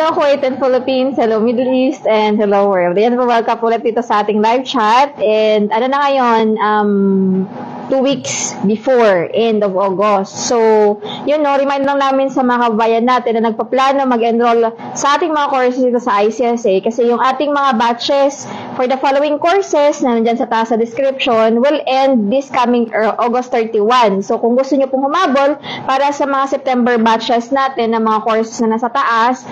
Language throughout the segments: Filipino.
hello Kuwait and Philippines, hello Middle East, and hello world. Yan po, welcome ulit dito sa ating live chat. And ano na ngayon, um, two weeks before end of August. So, yun no, remind lang namin sa mga kabayan natin na nagpaplano mag-enroll sa ating mga courses dito sa ICSA kasi yung ating mga batches for the following courses na nandyan sa taas sa description will end this coming uh, August 31. So, kung gusto nyo pong humabol para sa mga September batches natin na mga courses na nasa taas,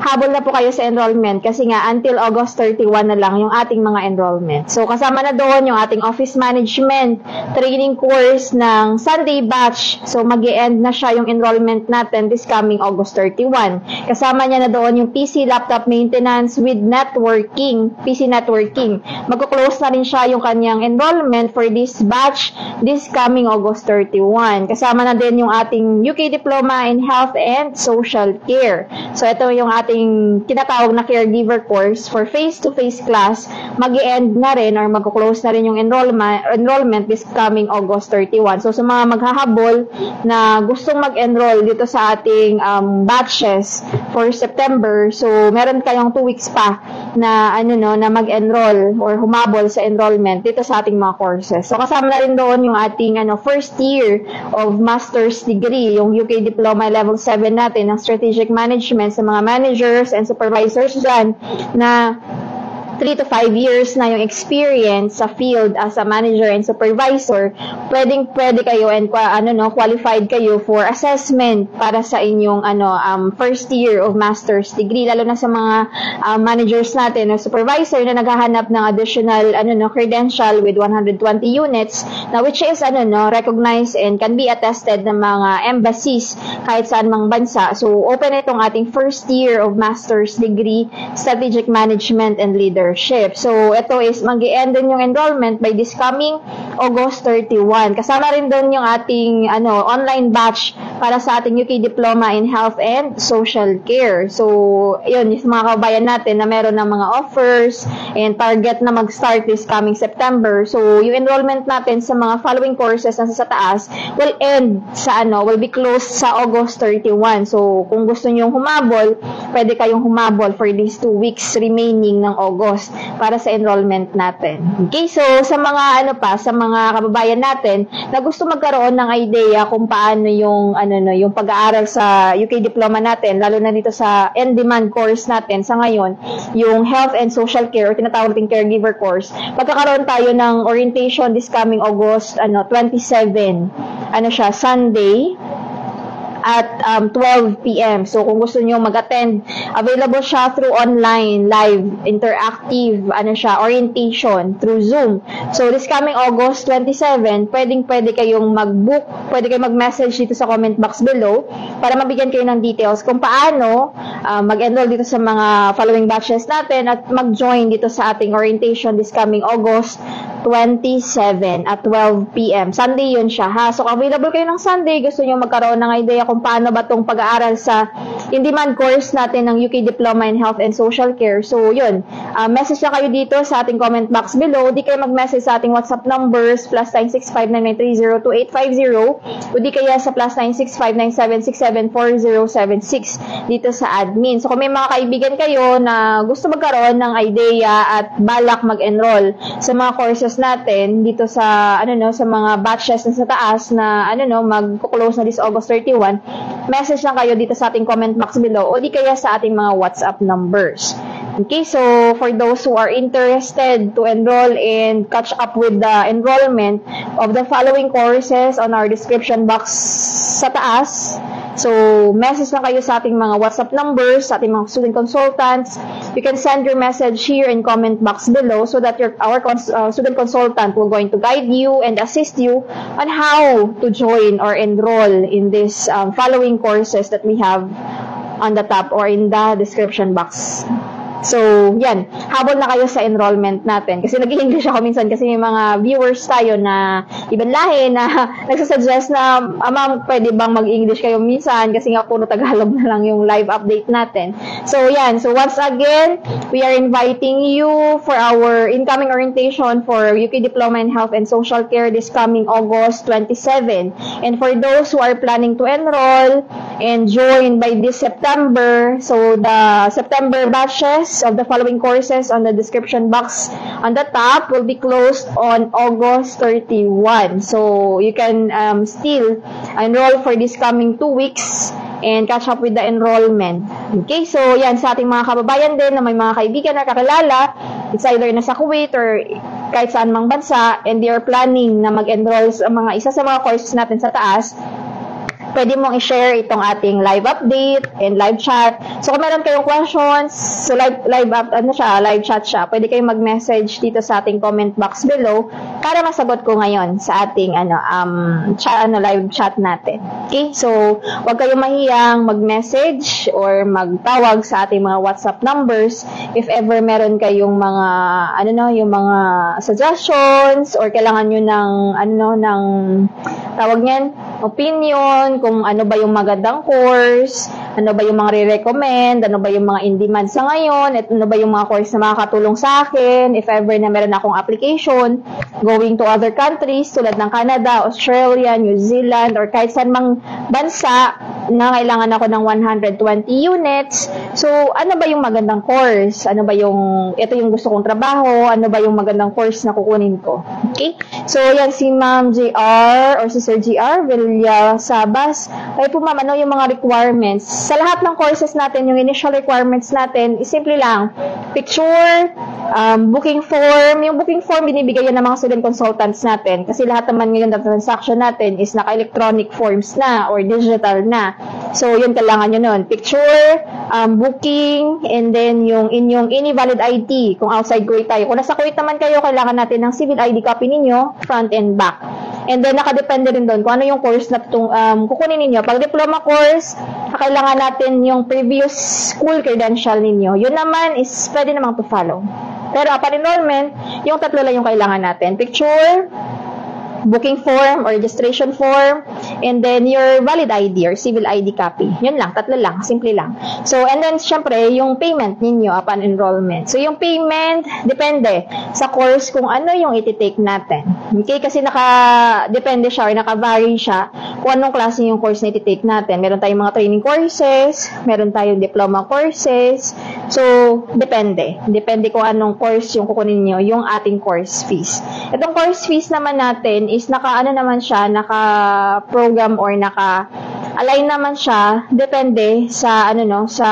habol na po kayo sa enrollment kasi nga until August 31 na lang yung ating mga enrollment. So kasama na doon yung ating office management training course ng Sunday batch. So mag end na siya yung enrollment natin this coming August 31. Kasama niya na doon yung PC laptop maintenance with networking, PC networking. Magko-close na rin siya yung kanyang enrollment for this batch this coming August 31. Kasama na din yung ating UK Diploma in Health and Social Care. So ito yung ating ating tinatawag na caregiver course for face-to-face class, mag end na rin or mag-close na rin yung enrollment, enrollment this coming August 31. So, sa mga maghahabol na gustong mag-enroll dito sa ating um, batches for September, so, meron kayong 2 weeks pa na, ano no, na mag-enroll or humabol sa enrollment dito sa ating mga courses. So, kasama na rin doon yung ating ano, first year of master's degree, yung UK Diploma Level 7 natin ng Strategic Management sa mga manager managers and supervisors dyan na 3 to 5 years na yung experience sa field as a manager and supervisor, pwedeng pwede kayo and ano no, qualified kayo for assessment para sa inyong ano um, first year of master's degree lalo na sa mga um, managers natin o supervisor na naghahanap ng additional ano no credential with 120 units na which is ano no recognized and can be attested ng mga embassies kahit saan mang bansa. So open itong ating first year of master's degree strategic management and leadership membership. So, ito is mag end din yung enrollment by this coming August 31. Kasama rin doon yung ating ano, online batch para sa ating UK Diploma in Health and Social Care. So, yun, yung mga kabayan natin na meron ng mga offers and target na mag-start this coming September. So, yung enrollment natin sa mga following courses na sa taas will end sa ano, will be closed sa August 31. So, kung gusto niyo humabol, pwede kayong humabol for these two weeks remaining ng August cost para sa enrollment natin. Okay, so sa mga ano pa, sa mga kababayan natin na gusto magkaroon ng idea kung paano yung ano no, yung pag-aaral sa UK diploma natin, lalo na dito sa in-demand course natin sa ngayon, yung Health and Social Care or tinatawag nating caregiver course. Pagkakaroon tayo ng orientation this coming August ano 27. Ano siya, Sunday at um, 12 p.m. So, kung gusto niyo mag-attend, available siya through online, live, interactive, ano siya, orientation through Zoom. So, this coming August 27, pwedeng pwede kayong mag-book, pwede kayong mag-message dito sa comment box below para mabigyan kayo ng details kung paano uh, mag-enroll dito sa mga following batches natin at mag-join dito sa ating orientation this coming August 27 at 12 p.m. Sunday yun siya ha. So, available kayo ng Sunday, gusto niyo magkaroon ng idea kung paano ba itong pag-aaral sa in-demand course natin ng UK Diploma in Health and Social Care. So, yun. Uh, message na kayo dito sa ating comment box below. Di kayo mag-message sa ating WhatsApp numbers plus 965-9930-2850 o di kaya sa plus 965-9767-4076 dito sa admin. So, kung may mga kaibigan kayo na gusto magkaroon ng idea at balak mag-enroll sa mga courses natin dito sa ano no sa mga batches na sa taas na ano no mag-close na this August 31 message lang kayo dito sa ating comment box below o di kaya sa ating mga WhatsApp numbers. Okay, so for those who are interested to enroll and catch up with the enrollment of the following courses on our description box sa taas, So, message lang kayo sa ating mga WhatsApp numbers, sa ating mga student consultants. You can send your message here in comment box below so that your our cons uh, student consultant will going to guide you and assist you on how to join or enroll in this um, following courses that we have on the top or in the description box. So, yan. Habol na kayo sa enrollment natin. Kasi nag-English ako minsan kasi may mga viewers tayo na ibang lahi na nagsasuggest na, ah, pwede bang mag-English kayo minsan kasi nga puro Tagalog na lang yung live update natin. So, yan. So, once again, we are inviting you for our incoming orientation for UK Diploma in Health and Social Care this coming August 27. And for those who are planning to enroll and join by this September, so the September batches of the following courses on the description box on the top will be closed on August 31. So you can um, still enroll for this coming two weeks and catch up with the enrollment. Okay, so yan sa ating mga kababayan din na may mga kaibigan na kakilala, it's either nasa Kuwait or kahit saan mang bansa and they are planning na mag-enroll sa mga isa sa mga courses natin sa taas, pwede mong i-share itong ating live update and live chat. So, kung meron kayong questions, so live, live up, ano siya, live chat siya, pwede kayong mag-message dito sa ating comment box below para masagot ko ngayon sa ating ano, um, chat, ano, live chat natin. Okay? So, huwag kayong mahiyang mag-message or magtawag sa ating mga WhatsApp numbers if ever meron kayong mga, ano no, yung mga suggestions or kailangan nyo ng, ano ng, tawag niyan, opinion, kung ano ba yung magandang course, ano ba yung mga re-recommend, ano ba yung mga in-demand sa ngayon, at ano ba yung mga course na makakatulong sa akin, if ever na meron akong application, going to other countries tulad ng Canada, Australia, New Zealand, or kahit saan mang bansa na kailangan ako ng 120 units. So, ano ba yung magandang course? Ano ba yung, ito yung gusto kong trabaho? Ano ba yung magandang course na kukunin ko? Okay? So, yan si Ma'am JR or si Sir GR Villa Sabas. Kaya po ma'am, ano yung mga requirements? Sa lahat ng courses natin, yung initial requirements natin, is simple lang. Picture, um, booking form. Yung booking form, binibigay yan ng mga student consultants natin. Kasi lahat naman ngayon ng transaction natin is naka-electronic forms na or digital na. So, yun kailangan nyo nun. Picture, um, booking, and then yung inyong any valid ID kung outside Kuwait tayo. Kung nasa Kuwait naman kayo, kailangan natin ng civil ID copy ninyo, front and back. And then, nakadepende rin doon kung ano yung course na tung, um, kukunin ninyo. Pag diploma course, kailangan natin yung previous school credential ninyo. Yun naman is pwede namang to follow. Pero upon enrollment, yung tatlo lang yung kailangan natin. Picture, booking form or registration form, and then your valid ID or civil ID copy. Yun lang, tatlo lang, simple lang. So, and then, syempre, yung payment ninyo upon enrollment. So, yung payment, depende sa course kung ano yung iti-take natin. Okay? Kasi naka, depende siya or naka-vary siya kung anong klase yung course na iti-take natin. Meron tayong mga training courses, meron tayong diploma courses. So, depende. Depende kung anong course yung kukunin nyo, yung ating course fees. Itong course fees naman natin is naka ano naman siya, naka program or naka align naman siya depende sa ano no sa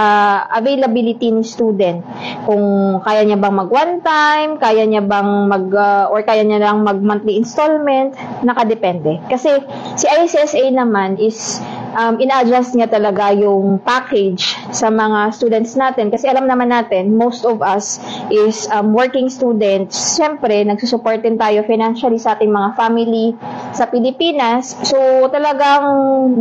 availability ng student kung kaya niya bang mag one time kaya niya bang mag uh, or kaya niya lang mag monthly installment nakadepende kasi si ICSA naman is um, in-adjust niya talaga yung package sa mga students natin kasi alam naman natin most of us is um, working students syempre nagsusupport din tayo financially sa ating mga family sa Pilipinas so talagang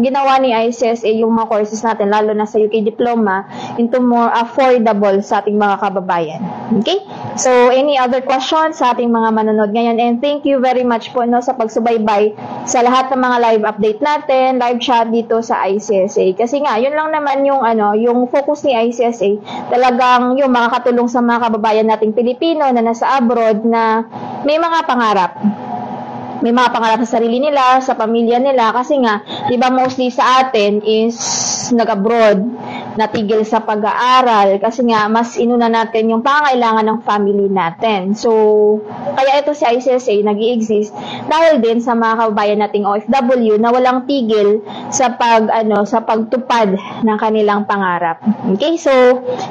ginawa ni ICSA yung mga courses natin, lalo na sa UK Diploma, into more affordable sa ating mga kababayan. Okay? So, any other questions sa ating mga manonood ngayon? And thank you very much po no, sa pagsubaybay sa lahat ng mga live update natin, live chat dito sa ICSA. Kasi nga, yun lang naman yung, ano, yung focus ni ICSA, talagang yung makakatulong sa mga kababayan nating Pilipino na nasa abroad na may mga pangarap. May mga pangarap sa sarili nila, sa pamilya nila, kasi nga, di ba mostly sa atin is nag-abroad, natigil sa pag-aaral, kasi nga, mas inuna natin yung pangailangan ng family natin. So, kaya ito si ICSA nag exist dahil din sa mga kababayan nating OFW na walang tigil sa pag, ano, sa pagtupad ng kanilang pangarap. Okay, so,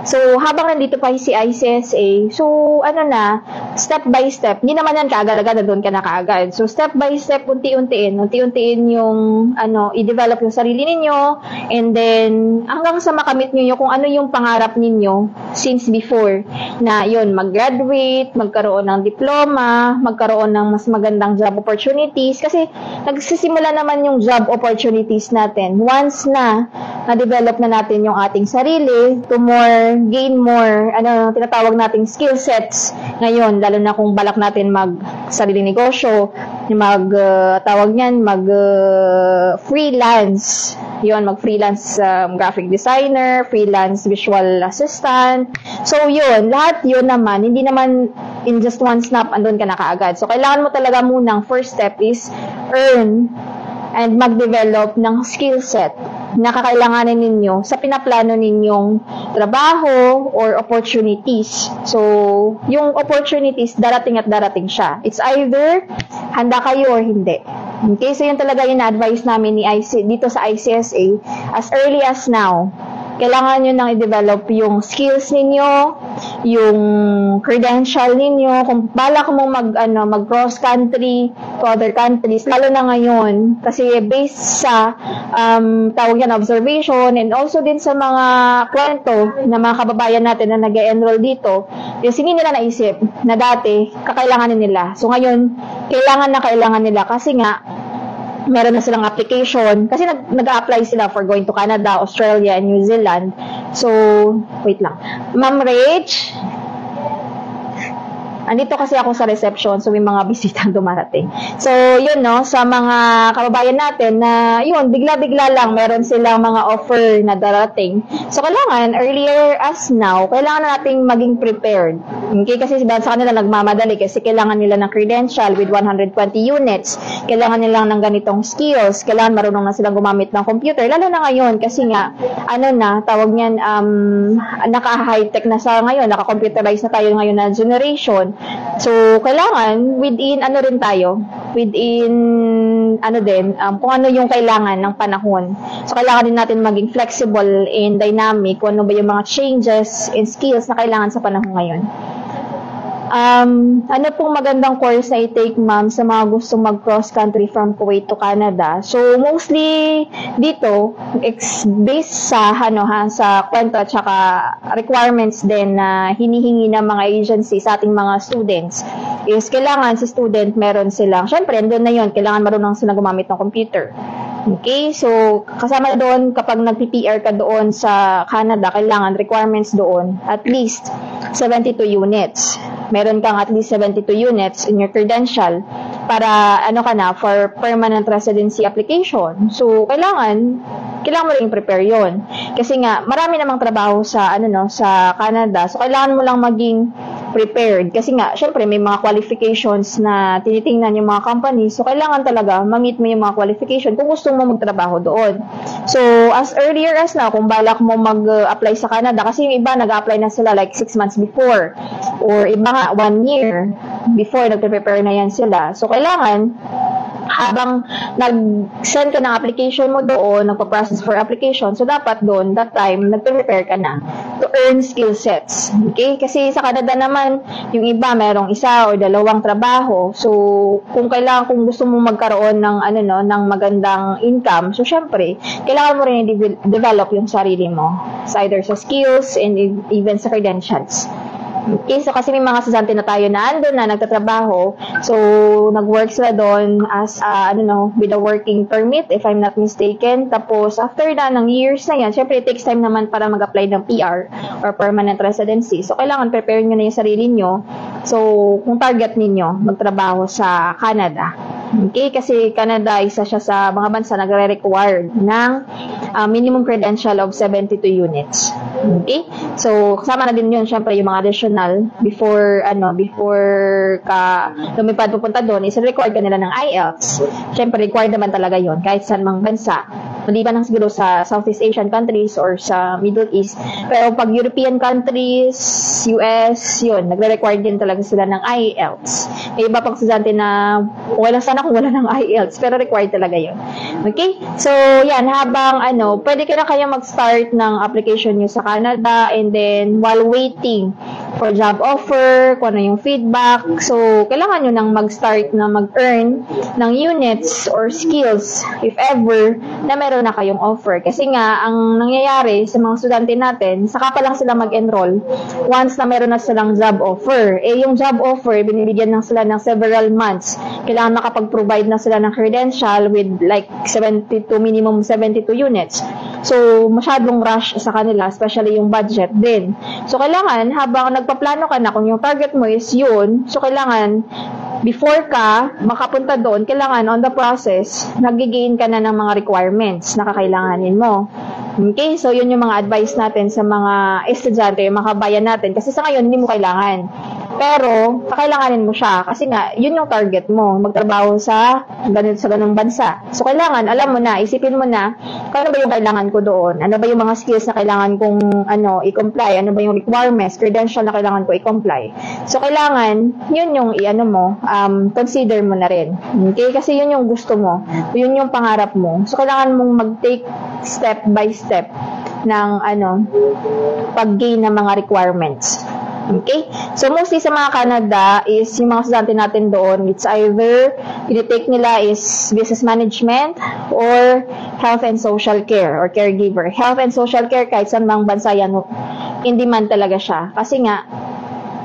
so, habang nandito pa si ICSA, so, ano na, step by step, hindi naman yan kaagad-agad, doon ka na kaagad. So, step by step, unti-untiin. Unti-untiin yung, ano, i-develop yung sarili ninyo. And then, hanggang sa makamit makamit yung kung ano yung pangarap ninyo since before na yun, mag-graduate, magkaroon ng diploma, magkaroon ng mas magandang job opportunities. Kasi nagsisimula naman yung job opportunities natin. Once na na-develop na natin yung ating sarili to more, gain more, ano, tinatawag nating skill sets ngayon, lalo na kung balak natin mag sarili negosyo, mag, uh, tawag niyan, mag uh, freelance, yon mag freelance um, graphic designer, freelance visual assistant. So yun, lahat yun naman, hindi naman in just one snap andun ka na kaagad. So kailangan mo talaga munang first step is earn and mag-develop ng skill set na kakailanganin ninyo sa pinaplano ninyong trabaho or opportunities. So, yung opportunities, darating at darating siya. It's either handa kayo or hindi. Okay, so yun talaga yung advice namin ni IC, dito sa ICSA as early as now kailangan nyo nang i-develop yung skills ninyo, yung credential ninyo, kung balak mo mag, ano, mag cross country to other countries, lalo na ngayon, kasi based sa um, tawag yan, observation, and also din sa mga kwento ng mga kababayan natin na nag enroll dito, yung hindi nila naisip na dati, kakailanganin nila. So ngayon, kailangan na kailangan nila. Kasi nga, meron na silang application. Kasi nag, nag-apply sila for going to Canada, Australia, and New Zealand. So, wait lang. Ma'am Rach, Andito kasi ako sa reception, so may mga bisita dumarating. So, yun no, sa mga kababayan natin na, yun, bigla-bigla lang meron silang mga offer na darating. So, kailangan, earlier as now, kailangan na nating maging prepared. Okay, kasi sa kanila nagmamadali kasi kailangan nila ng credential with 120 units. Kailangan nila ng ganitong skills. Kailangan marunong na silang gumamit ng computer. Lalo na ngayon, kasi nga, ano na, tawag niyan, um, naka-high-tech na sa ngayon, naka-computerize na tayo ngayon na generation. So, kailangan within ano rin tayo, within ano din, um, kung ano yung kailangan ng panahon. So, kailangan din natin maging flexible and dynamic kung ano ba yung mga changes and skills na kailangan sa panahon ngayon. Um, ano pong magandang course na i-take, ma'am, sa mga gustong mag-cross country from Kuwait to Canada? So, mostly dito, based sa, ano, ha, sa kwento at saka requirements din na hinihingi ng mga agency sa ating mga students is kailangan si student meron silang, syempre, doon na yon kailangan marunong sila gumamit ng computer. Okay, so kasama doon kapag nag-PPR ka doon sa Canada, kailangan requirements doon at least 72 units. Meron kang at least 72 units in your credential para ano ka na for permanent residency application. So kailangan kailangan mo ring prepare 'yon. Kasi nga marami namang trabaho sa ano no sa Canada. So kailangan mo lang maging prepared. Kasi nga, syempre, may mga qualifications na tinitingnan yung mga company. So, kailangan talaga ma-meet mo yung mga qualification kung gusto mo magtrabaho doon. So, as earlier as now, kung balak mo mag-apply sa Canada, kasi yung iba nag-apply na sila like 6 months before or iba nga 1 year before nagpe-prepare na yan sila. So, kailangan habang nag-send ka ng application mo doon, nagpa-process for application, so dapat doon, that time, nag-prepare ka na to earn skill sets. Okay? Kasi sa Canada naman, yung iba, merong isa o dalawang trabaho. So, kung kailangan, kung gusto mo magkaroon ng, ano no, ng magandang income, so syempre, kailangan mo rin i-develop yung sarili mo. So, either sa skills and even sa credentials. Okay, so kasi may mga sasante na tayo na andun na nagtatrabaho. So, nag-work sila doon as, uh, ano no, with a working permit, if I'm not mistaken. Tapos, after na, ng years na yan, syempre, it takes time naman para mag-apply ng PR or permanent residency. So, kailangan prepare nyo na yung sarili nyo. So, kung target ninyo, magtrabaho sa Canada. Okay, kasi Canada, isa siya sa mga bansa nagre-required ng uh, minimum credential of 72 units. Okay? So, kasama na din yun, syempre, yung mga additional before, ano, before ka lumipad pupunta doon, is required ka nila ng IELTS. Syempre, required naman talaga yon kahit saan mang bansa. Maliban lang siguro sa Southeast Asian countries or sa Middle East. Pero pag European countries, US, yun, nagre-require din talaga sila ng IELTS. May iba pang estudyante na wala sana kung wala ng IELTS, pero required talaga yun. Okay? So, yan, habang ano, pwede ka na kaya mag-start ng application nyo sa Canada and then while waiting for job offer, kung ano yung feedback. So, kailangan nyo nang mag-start na mag-earn ng units or skills, if ever, na meron na kayong offer. Kasi nga, ang nangyayari sa mga estudyante natin, saka pa lang sila mag-enroll once na meron na silang job offer. Eh, yung job offer, binibigyan lang sila ng several months. Kailangan makapag-provide na sila ng credential with like 72, minimum 72 units. So, masyadong rush sa kanila, especially yung budget din. So, kailangan, habang nagpaplano ka na, kung yung target mo is yun, so kailangan, before ka makapunta doon, kailangan on the process, nagigain ka na ng mga requirements na kakailanganin mo. Okay, so yun yung mga advice natin sa mga estudyante, mga kabayan natin. Kasi sa ngayon, hindi mo kailangan. Pero, kakailanganin mo siya. Kasi nga, yun yung target mo. Magtrabaho sa ganun sa ganung bansa. So, kailangan, alam mo na, isipin mo na, kung ano ba yung kailangan ko doon? Ano ba yung mga skills na kailangan kong ano, i-comply? Ano ba yung requirements, credential na kailangan ko i-comply? So, kailangan, yun yung i-ano mo, um, consider mo na rin. Okay? Kasi yun yung gusto mo. Yun yung pangarap mo. So, kailangan mong mag-take step by step ng ano, pag-gain ng mga requirements. Okay? So, mostly sa mga Canada is yung mga estudyante natin doon, it's either tinitake nila is business management or health and social care or caregiver. Health and social care, kahit saan mang bansa yan, in demand talaga siya. Kasi nga,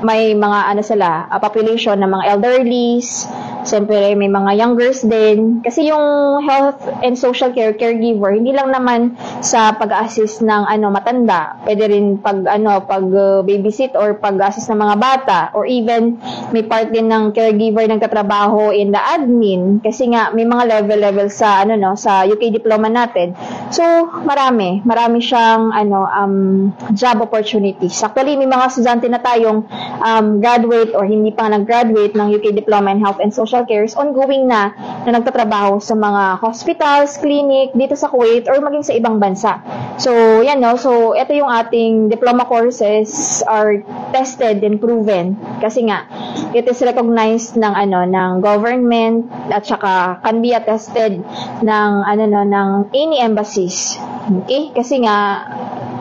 may mga ano sila, a population ng mga elderlies, siyempre may mga youngers din. Kasi yung health and social care caregiver, hindi lang naman sa pag-assist ng ano matanda, pwede rin pag ano pag uh, babysit or pag-assist ng mga bata or even may part din ng caregiver ng katrabaho in the admin kasi nga may mga level-level sa ano no sa UK diploma natin. So, marami, marami siyang ano um job opportunities. Actually, may mga estudyante na tayong um, graduate or hindi pa nag-graduate ng UK Diploma in Health and Social Care is ongoing na na nagtatrabaho sa mga hospitals, clinic dito sa Kuwait or maging sa ibang bansa. So, yan no. So, ito yung ating diploma courses are tested and proven kasi nga it is recognized ng ano ng government at saka can be attested ng ano no ng any embassies. Okay? Kasi nga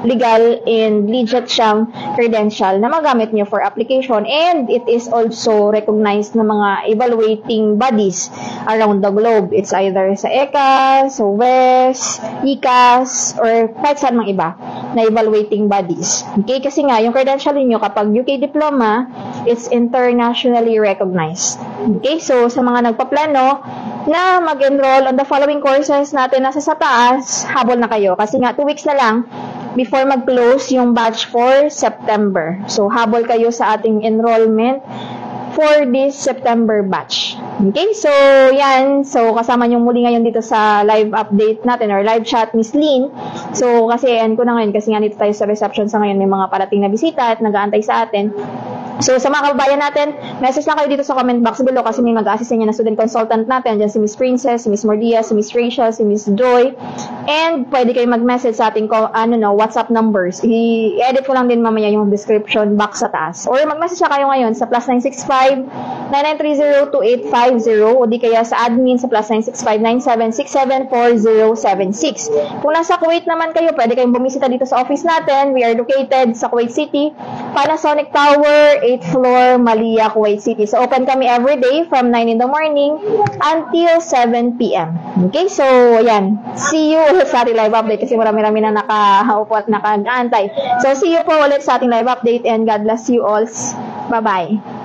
legal and legit siyang credential na magamit nyo for application and it is also recognized ng mga evaluating bodies around the globe. It's either sa ECA, sa WES, ICAS, or kahit saan mang iba na evaluating bodies. Okay? Kasi nga, yung credential niyo kapag UK diploma, it's internationally recognized. Okay? So, sa mga nagpaplano na mag-enroll on the following courses natin nasa sa taas, habol na kayo. Kasi nga, 2 weeks na lang, before mag-close yung batch for September. So, habol kayo sa ating enrollment for this September batch. Okay? So, yan. So, kasama nyo muli ngayon dito sa live update natin or live chat, Miss Lynn. So, kasi, end ko na ngayon kasi nga dito tayo sa reception sa ngayon may mga parating na bisita at nag-aantay sa atin. So, sa mga kababayan natin, message lang kayo dito sa comment box below kasi may mag-assist inyo na student consultant natin. Diyan si Miss Princess, si Miss Mordia, si Miss Rachel, si Miss Joy. And pwede kayo mag-message sa ating ano, no, WhatsApp numbers. I-edit ko lang din mamaya yung description box sa taas. Or mag-message na kayo ngayon sa plus 965-9930-2850 o di kaya sa admin sa plus 965-9767-4076. Kung nasa Kuwait naman kayo, pwede kayong bumisita dito sa office natin. We are located sa Kuwait City, Panasonic Tower, 8th floor, Malia, Kuwait City. So, open kami every day from 9 in the morning until 7 p.m. Okay? So, ayan. See you ulit sa ating live update kasi marami-rami na nakaupo at nakaantay. So, see you po ulit sa ating live update and God bless you all. Bye-bye.